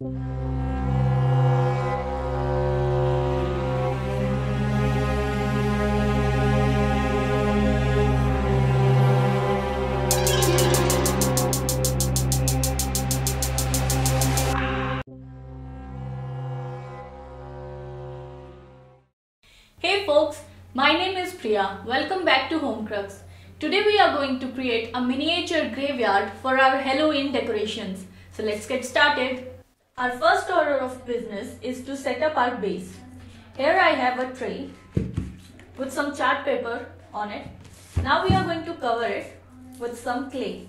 Hey folks, my name is Priya. Welcome back to Homecrux. Today we are going to create a miniature graveyard for our Halloween decorations. So let's get started. Our first order of business is to set up our base. Here I have a tray with some chart paper on it. Now we are going to cover it with some clay.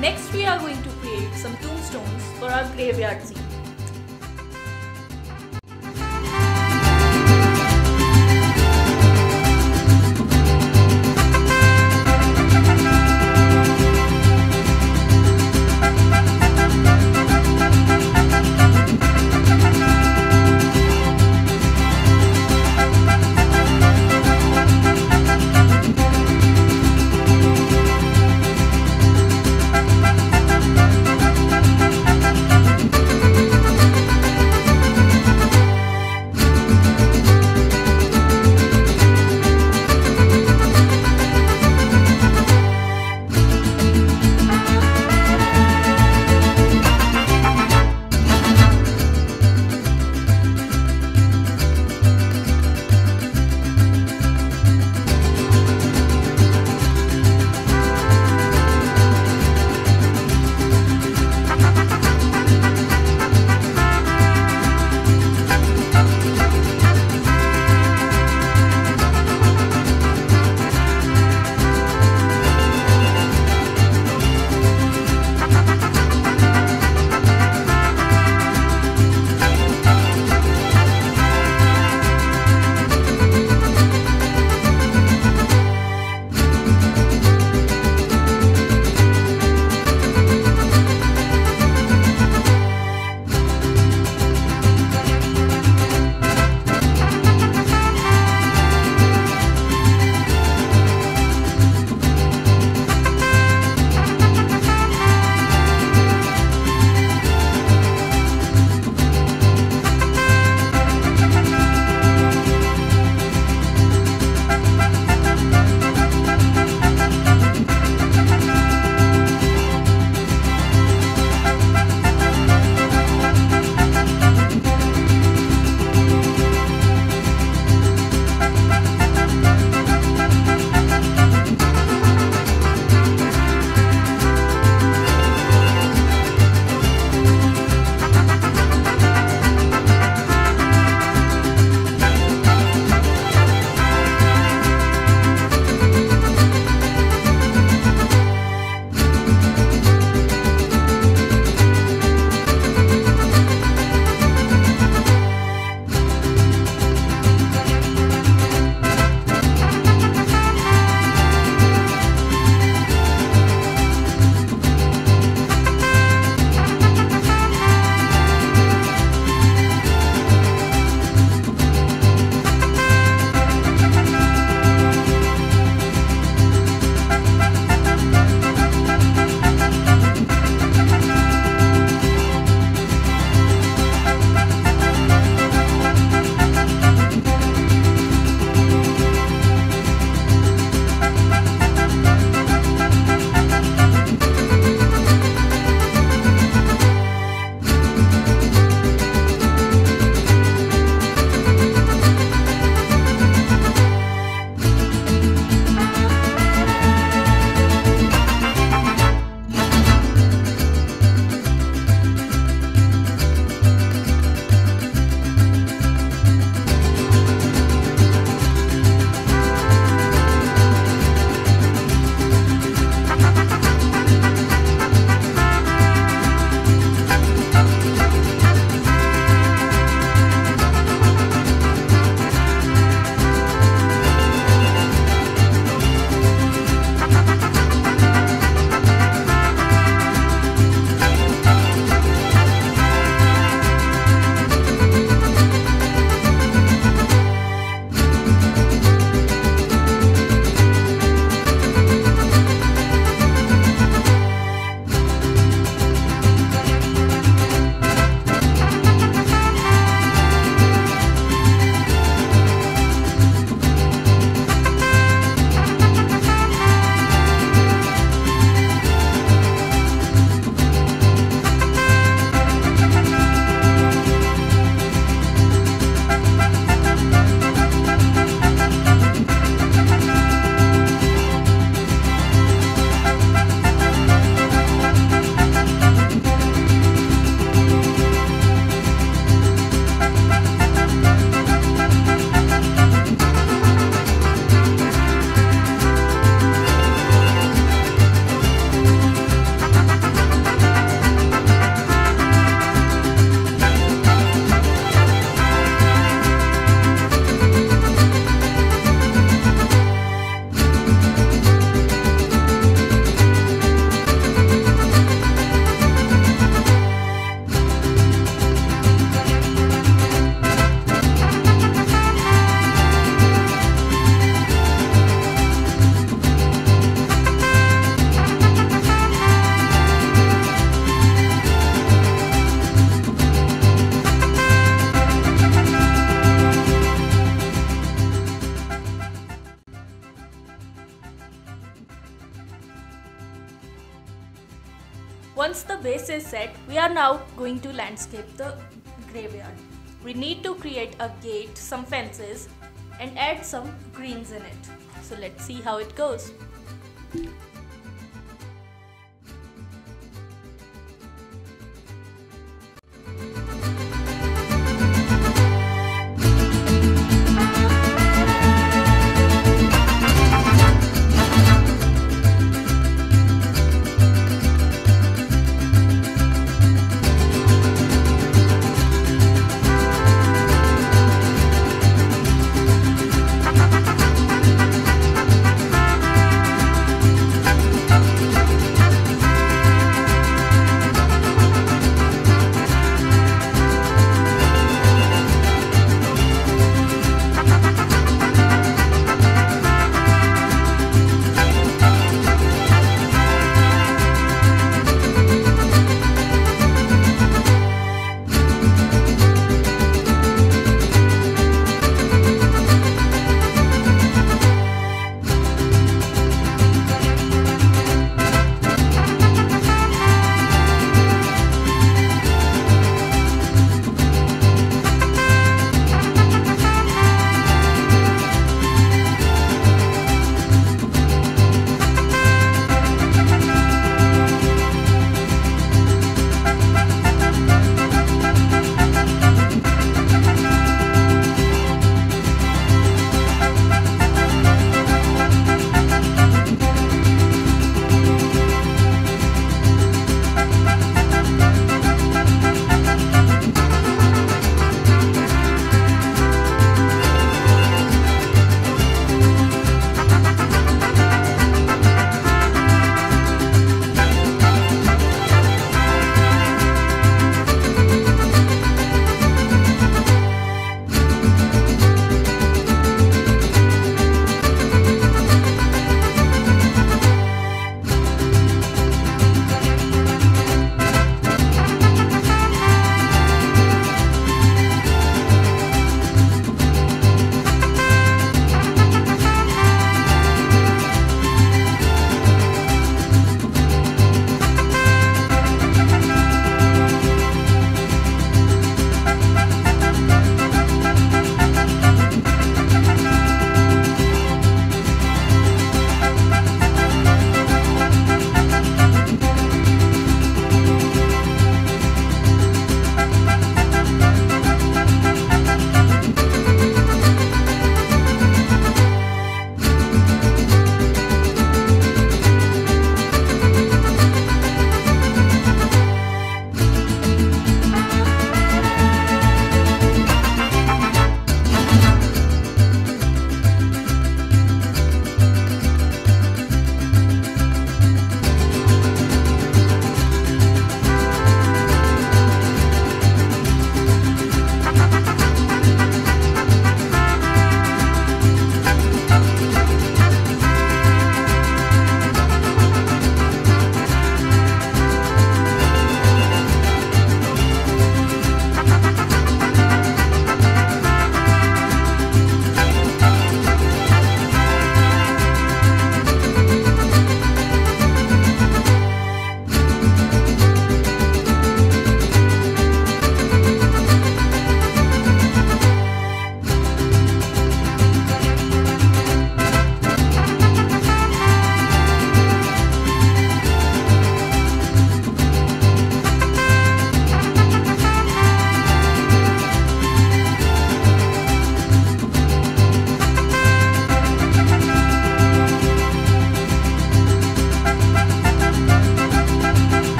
Next we are going to create some tombstones for our graveyard scene. Landscape the graveyard. We need to create a gate, some fences and add some greens in it. So let's see how it goes.